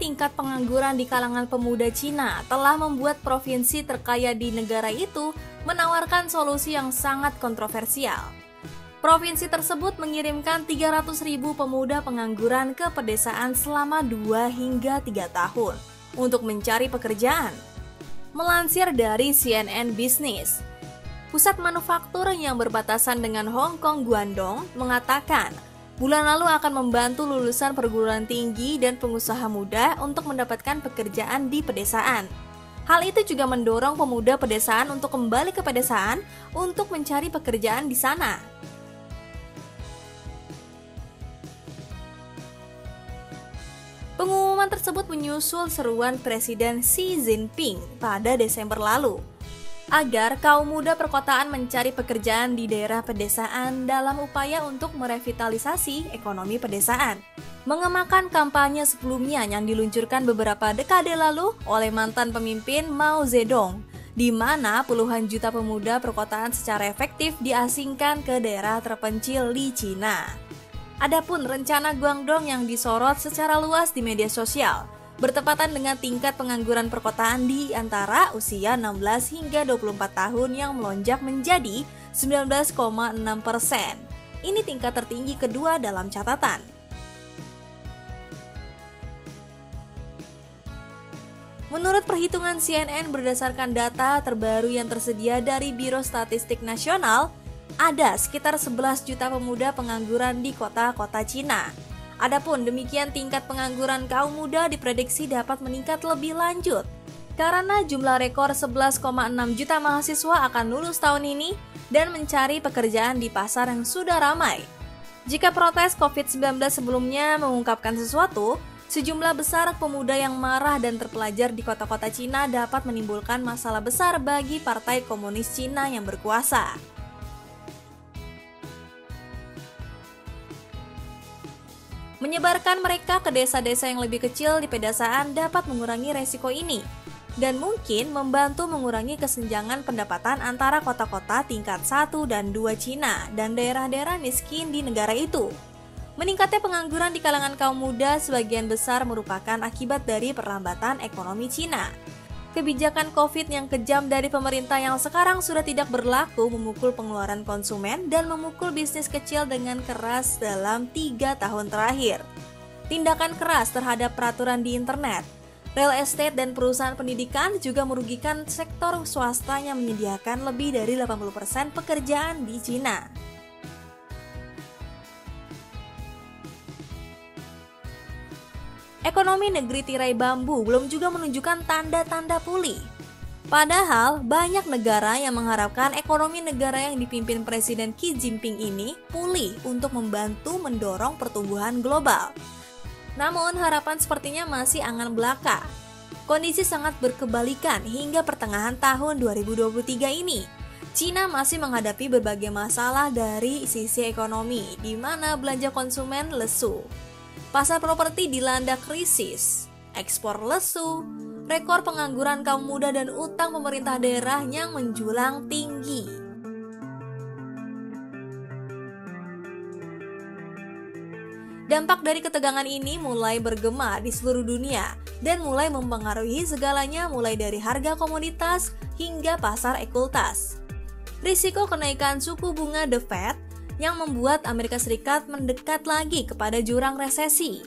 tingkat pengangguran di kalangan pemuda Cina telah membuat provinsi terkaya di negara itu menawarkan solusi yang sangat kontroversial. Provinsi tersebut mengirimkan 300 ribu pemuda pengangguran ke pedesaan selama 2 hingga 3 tahun untuk mencari pekerjaan. Melansir dari CNN Business, pusat manufaktur yang berbatasan dengan Hong Kong Guangdong mengatakan bulan lalu akan membantu lulusan perguruan tinggi dan pengusaha muda untuk mendapatkan pekerjaan di pedesaan. Hal itu juga mendorong pemuda pedesaan untuk kembali ke pedesaan untuk mencari pekerjaan di sana. Pengumuman tersebut menyusul seruan Presiden Xi Jinping pada Desember lalu agar kaum muda perkotaan mencari pekerjaan di daerah pedesaan dalam upaya untuk merevitalisasi ekonomi pedesaan. Mengemakan kampanye sebelumnya yang diluncurkan beberapa dekade lalu oleh mantan pemimpin Mao Zedong, di mana puluhan juta pemuda perkotaan secara efektif diasingkan ke daerah terpencil di Cina. Adapun rencana Guangdong yang disorot secara luas di media sosial bertepatan dengan tingkat pengangguran perkotaan di antara usia 16 hingga 24 tahun yang melonjak menjadi 19,6 persen. Ini tingkat tertinggi kedua dalam catatan. Menurut perhitungan CNN berdasarkan data terbaru yang tersedia dari Biro Statistik Nasional, ada sekitar 11 juta pemuda pengangguran di kota-kota Cina. Adapun demikian tingkat pengangguran kaum muda diprediksi dapat meningkat lebih lanjut karena jumlah rekor 11,6 juta mahasiswa akan lulus tahun ini dan mencari pekerjaan di pasar yang sudah ramai. Jika protes COVID-19 sebelumnya mengungkapkan sesuatu, sejumlah besar pemuda yang marah dan terpelajar di kota-kota Cina dapat menimbulkan masalah besar bagi Partai Komunis Cina yang berkuasa. Menyebarkan mereka ke desa-desa yang lebih kecil di pedesaan dapat mengurangi resiko ini dan mungkin membantu mengurangi kesenjangan pendapatan antara kota-kota tingkat 1 dan 2 Cina dan daerah-daerah miskin di negara itu. Meningkatnya pengangguran di kalangan kaum muda sebagian besar merupakan akibat dari perlambatan ekonomi Cina kebijakan COVID yang kejam dari pemerintah yang sekarang sudah tidak berlaku memukul pengeluaran konsumen dan memukul bisnis kecil dengan keras dalam tiga tahun terakhir. Tindakan keras terhadap peraturan di internet, real estate dan perusahaan pendidikan juga merugikan sektor swasta yang menyediakan lebih dari 80% pekerjaan di Cina. Ekonomi negeri tirai bambu belum juga menunjukkan tanda-tanda pulih. Padahal banyak negara yang mengharapkan ekonomi negara yang dipimpin Presiden Xi Jinping ini pulih untuk membantu mendorong pertumbuhan global. Namun harapan sepertinya masih angan belaka. Kondisi sangat berkebalikan hingga pertengahan tahun 2023 ini. Cina masih menghadapi berbagai masalah dari sisi ekonomi, di mana belanja konsumen lesu, Pasar properti dilanda krisis, ekspor lesu, rekor pengangguran kaum muda dan utang pemerintah daerah yang menjulang tinggi. Dampak dari ketegangan ini mulai bergema di seluruh dunia dan mulai mempengaruhi segalanya mulai dari harga komoditas hingga pasar ekultas. Risiko kenaikan suku bunga The Fed yang membuat Amerika Serikat mendekat lagi kepada jurang resesi.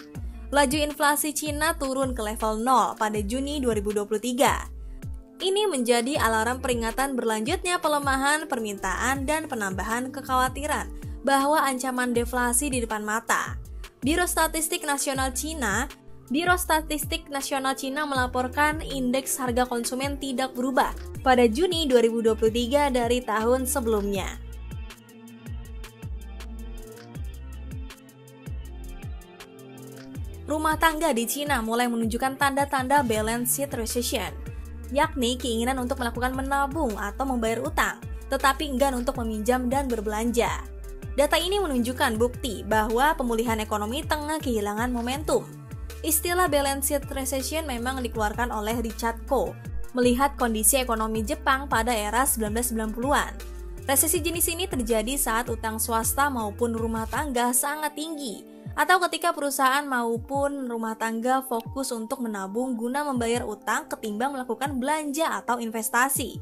Laju inflasi Cina turun ke level 0 pada Juni 2023. Ini menjadi alarm peringatan berlanjutnya pelemahan permintaan dan penambahan kekhawatiran bahwa ancaman deflasi di depan mata. Biro Statistik Nasional Cina Biro Statistik Nasional Cina melaporkan indeks harga konsumen tidak berubah pada Juni 2023 dari tahun sebelumnya. Rumah tangga di Cina mulai menunjukkan tanda-tanda balance sheet recession, yakni keinginan untuk melakukan menabung atau membayar utang, tetapi enggan untuk meminjam dan berbelanja. Data ini menunjukkan bukti bahwa pemulihan ekonomi tengah kehilangan momentum. Istilah balance sheet recession memang dikeluarkan oleh Richard Ko melihat kondisi ekonomi Jepang pada era 1990-an. Resesi jenis ini terjadi saat utang swasta maupun rumah tangga sangat tinggi atau ketika perusahaan maupun rumah tangga fokus untuk menabung guna membayar utang ketimbang melakukan belanja atau investasi.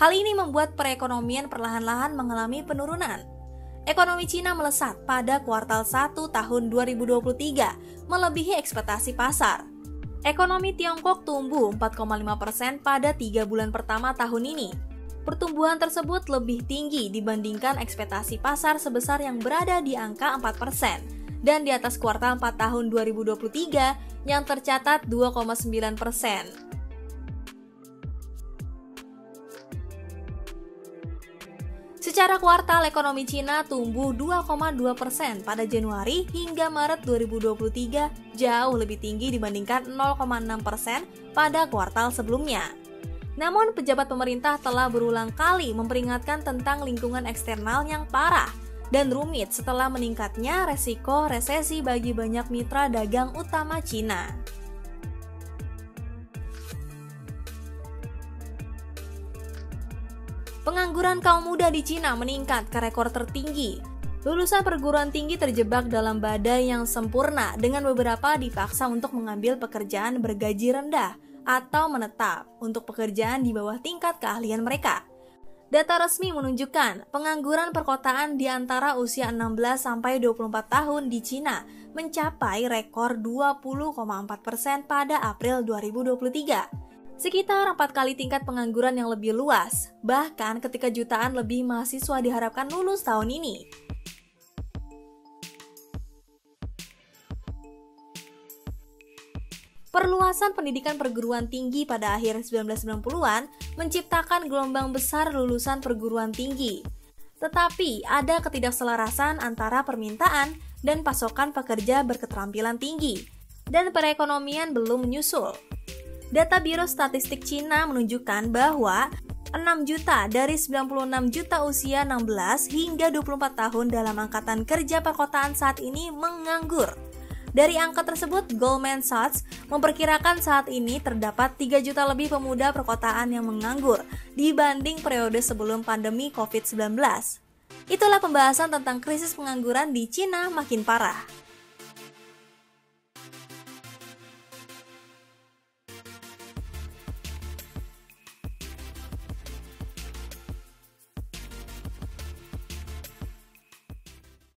Hal ini membuat perekonomian perlahan-lahan mengalami penurunan. Ekonomi Cina melesat pada kuartal 1 tahun 2023, melebihi ekspektasi pasar. Ekonomi Tiongkok tumbuh 4,5% pada tiga bulan pertama tahun ini, Pertumbuhan tersebut lebih tinggi dibandingkan ekspektasi pasar sebesar yang berada di angka 4% dan di atas kuartal 4 tahun 2023 yang tercatat 2,9%. Secara kuartal, ekonomi Cina tumbuh 2,2 persen pada Januari hingga Maret 2023, jauh lebih tinggi dibandingkan 0,6 persen pada kuartal sebelumnya. Namun, pejabat pemerintah telah berulang kali memperingatkan tentang lingkungan eksternal yang parah dan rumit setelah meningkatnya resiko resesi bagi banyak mitra dagang utama Cina. Pengangguran kaum muda di Cina meningkat ke rekor tertinggi. Lulusan perguruan tinggi terjebak dalam badai yang sempurna dengan beberapa dipaksa untuk mengambil pekerjaan bergaji rendah atau menetap untuk pekerjaan di bawah tingkat keahlian mereka. Data resmi menunjukkan pengangguran perkotaan di antara usia 16 sampai 24 tahun di Cina mencapai rekor 20,4% pada April 2023. Sekitar empat kali tingkat pengangguran yang lebih luas, bahkan ketika jutaan lebih mahasiswa diharapkan lulus tahun ini. Perluasan pendidikan perguruan tinggi pada akhir 1990-an menciptakan gelombang besar lulusan perguruan tinggi. Tetapi ada ketidakselarasan antara permintaan dan pasokan pekerja berketerampilan tinggi, dan perekonomian belum menyusul. Data Biro Statistik Cina menunjukkan bahwa 6 juta dari 96 juta usia 16 hingga 24 tahun dalam angkatan kerja perkotaan saat ini menganggur dari angka tersebut, Goldman Sachs memperkirakan saat ini terdapat 3 juta lebih pemuda perkotaan yang menganggur dibanding periode sebelum pandemi COVID-19. Itulah pembahasan tentang krisis pengangguran di Cina makin parah.